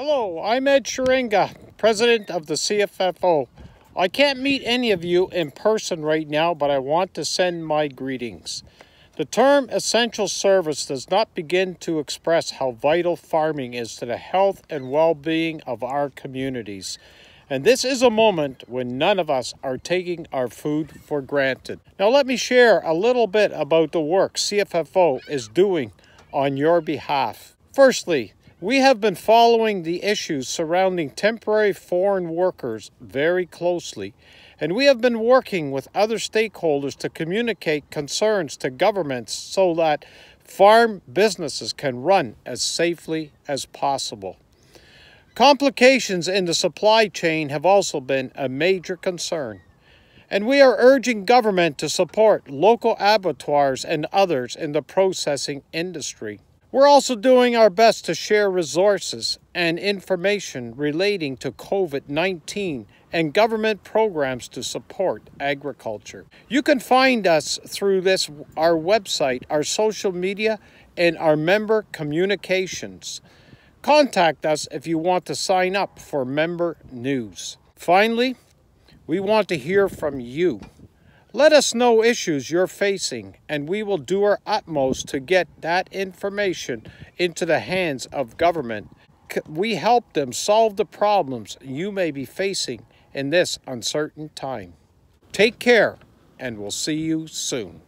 Hello, I'm Ed Scharringa, president of the CFFO. I can't meet any of you in person right now, but I want to send my greetings. The term essential service does not begin to express how vital farming is to the health and well being of our communities. And this is a moment when none of us are taking our food for granted. Now, let me share a little bit about the work CFFO is doing on your behalf. Firstly, we have been following the issues surrounding temporary foreign workers very closely, and we have been working with other stakeholders to communicate concerns to governments so that farm businesses can run as safely as possible. Complications in the supply chain have also been a major concern. And we are urging government to support local abattoirs and others in the processing industry. We're also doing our best to share resources and information relating to COVID 19 and government programs to support agriculture. You can find us through this our website, our social media, and our member communications. Contact us if you want to sign up for member news. Finally, we want to hear from you. Let us know issues you're facing, and we will do our utmost to get that information into the hands of government. We help them solve the problems you may be facing in this uncertain time. Take care, and we'll see you soon.